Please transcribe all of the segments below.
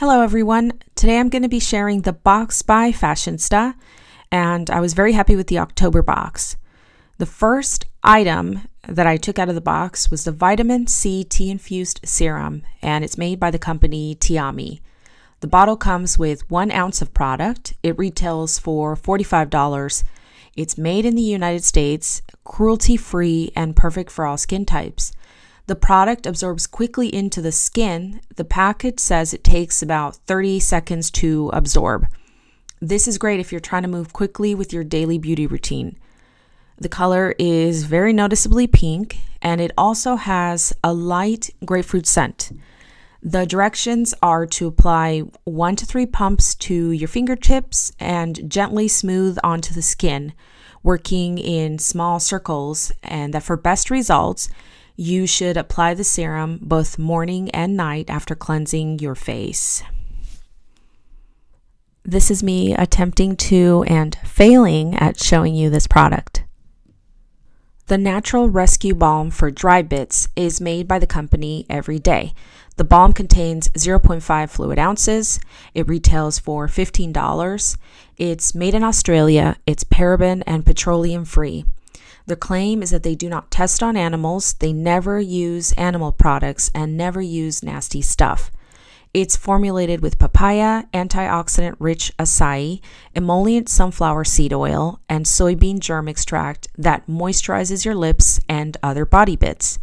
Hello, everyone. Today I'm going to be sharing the box by Fashionsta, and I was very happy with the October box. The first item that I took out of the box was the vitamin C tea infused serum, and it's made by the company Teami. The bottle comes with one ounce of product. It retails for $45. It's made in the United States, cruelty free, and perfect for all skin types. The product absorbs quickly into the skin. The package says it takes about 30 seconds to absorb. This is great if you're trying to move quickly with your daily beauty routine. The color is very noticeably pink and it also has a light grapefruit scent. The directions are to apply one to three pumps to your fingertips and gently smooth onto the skin, working in small circles, and that for best results, you should apply the serum both morning and night after cleansing your face. This is me attempting to and failing at showing you this product. The Natural Rescue Balm for Dry Bits is made by the company Everyday. The balm contains 0.5 fluid ounces. It retails for $15. It's made in Australia. It's paraben and petroleum free. Their claim is that they do not test on animals, they never use animal products, and never use nasty stuff. It's formulated with papaya, antioxidant rich acai, emollient sunflower seed oil, and soybean germ extract that moisturizes your lips and other body bits.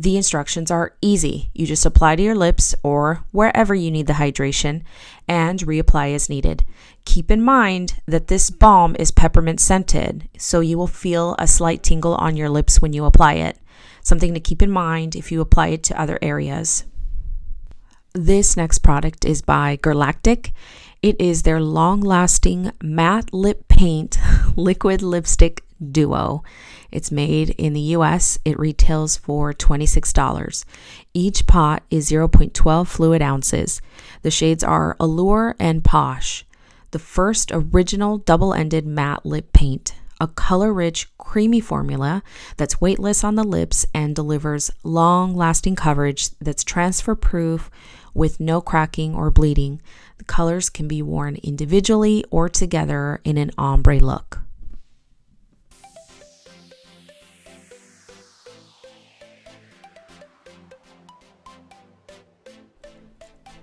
The instructions are easy. You just apply to your lips or wherever you need the hydration and reapply as needed. Keep in mind that this balm is peppermint scented, so you will feel a slight tingle on your lips when you apply it. Something to keep in mind if you apply it to other areas. This next product is by Galactic. It is their long lasting matte lip paint liquid lipstick duo. It's made in the US. It retails for $26. Each pot is 0.12 fluid ounces. The shades are Allure and Posh. The first original double ended matte lip paint. A color rich, creamy formula that's weightless on the lips and delivers long lasting coverage that's transfer proof with no cracking or bleeding. The colors can be worn individually or together in an ombre look.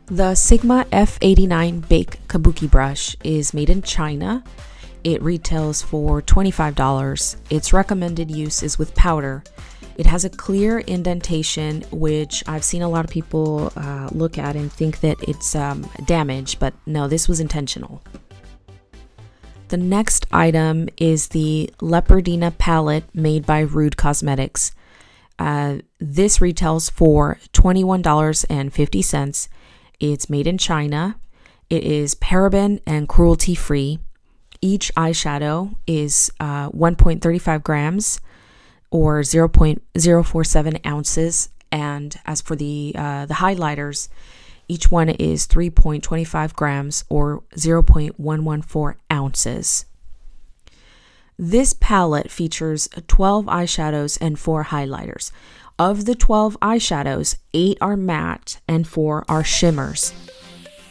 The Sigma F89 Bake Kabuki brush is made in China. It retails for $25. Its recommended use is with powder. It has a clear indentation, which I've seen a lot of people uh, look at and think that it's um, damage, but no, this was intentional. The next item is the Leopardina palette made by Rude Cosmetics. Uh, this retails for $21.50. It's made in China. It is paraben and cruelty free. Each eyeshadow is uh, 1.35 grams or 0.047 ounces. And as for the uh, the highlighters, each one is 3.25 grams or 0.114 ounces. This palette features 12 eyeshadows and 4 highlighters. Of the 12 eyeshadows, 8 are matte and 4 are shimmers.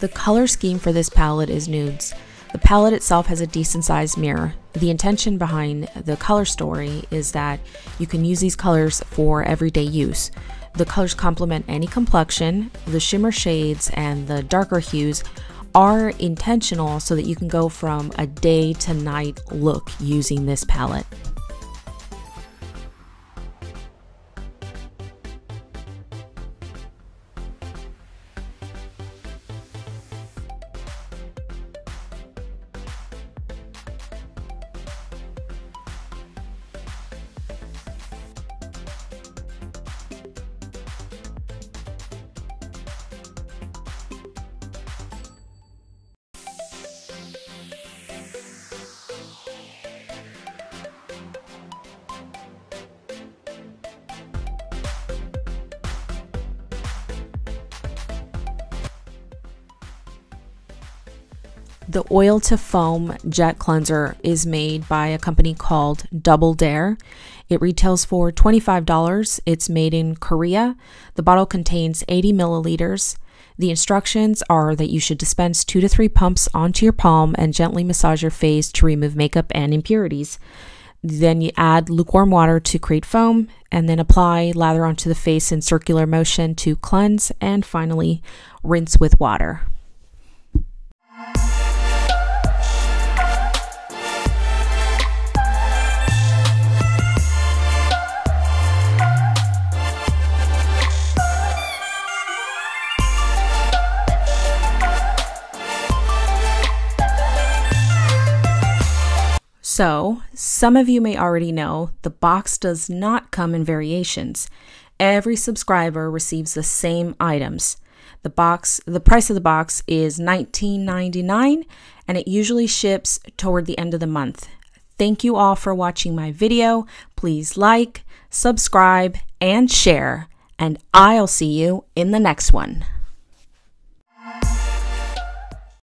The color scheme for this palette is nudes. The palette itself has a decent sized mirror. The intention behind the color story is that you can use these colors for everyday use. The colors complement any complexion, the shimmer shades and the darker hues are intentional so that you can go from a day to night look using this palette. The oil to foam jet cleanser is made by a company called Double Dare. It retails for $25. It's made in Korea. The bottle contains 80 milliliters. The instructions are that you should dispense two to three pumps onto your palm and gently massage your face to remove makeup and impurities. Then you add lukewarm water to create foam and then apply lather onto the face in circular motion to cleanse and finally rinse with water. So, some of you may already know the box does not come in variations. Every subscriber receives the same items. The box, the price of the box is $19.99 and it usually ships toward the end of the month. Thank you all for watching my video. Please like, subscribe, and share, and I'll see you in the next one.